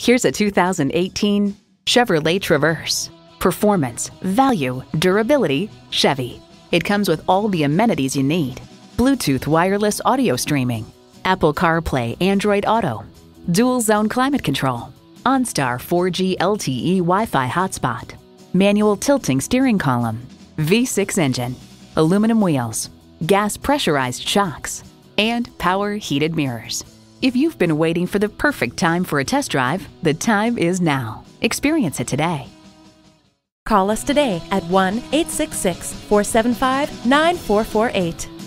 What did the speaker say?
Here's a 2018 Chevrolet Traverse. Performance, value, durability, Chevy. It comes with all the amenities you need. Bluetooth wireless audio streaming, Apple CarPlay Android Auto, dual zone climate control, OnStar 4G LTE Wi-Fi hotspot, manual tilting steering column, V6 engine, aluminum wheels, gas pressurized shocks, and power heated mirrors. If you've been waiting for the perfect time for a test drive, the time is now. Experience it today. Call us today at 1 866 475 9448.